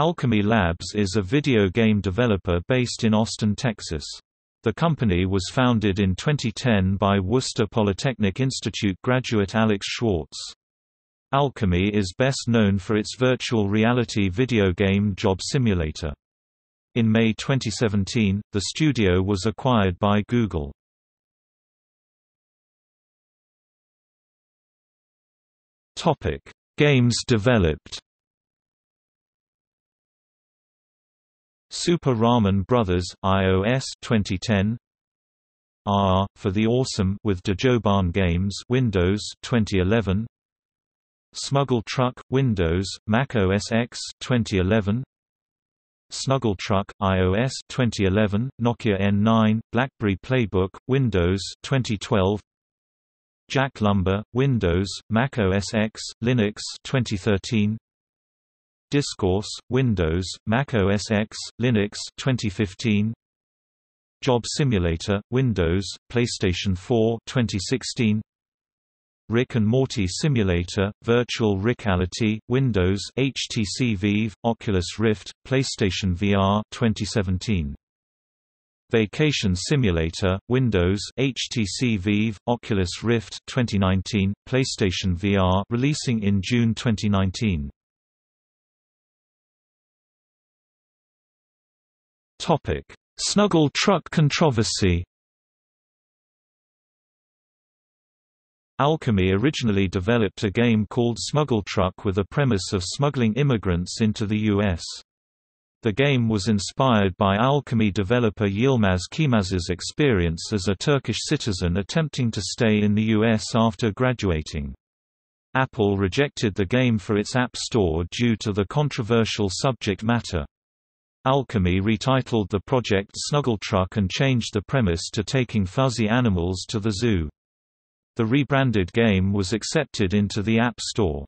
Owlchemy Labs is a video game developer based in Austin, Texas. The company was founded in 2010 by Worcester Polytechnic Institute graduate Alex Schwartz. Owlchemy is best known for its virtual reality video game Job Simulator. In May 2017, the studio was acquired by Google. Games developed Super Ramen Brothers iOS 2010 R for the Awesome with Dejobaan Games Windows 2011 Smuggle Truck Windows Mac OS X 2011 Snuggle Truck iOS 2011 Nokia N9 BlackBerry Playbook Windows 2012 Jack Lumber Windows Mac OS X Linux 2013 Dyscourse, Windows, Mac OS X, Linux 2015. Job Simulator, Windows, PlayStation 4 2016. Rick and Morty Simulator, Virtual Reality, Windows, HTC Vive, Oculus Rift, PlayStation VR 2017. Vacation Simulator, Windows, HTC Vive, Oculus Rift 2019, PlayStation VR releasing in June 2019. Topic: Snuggle truck controversy. Owlchemy originally developed a game called Smuggle Truck with a premise of smuggling immigrants into the U.S. The game was inspired by Owlchemy developer Yilmaz Kiymaz's experience as a Turkish citizen attempting to stay in the U.S. after graduating. Apple rejected the game for its App Store due to the controversial subject matter. Owlchemy retitled the project Snuggletruck and changed the premise to taking fuzzy animals to the zoo. The rebranded game was accepted into the App Store.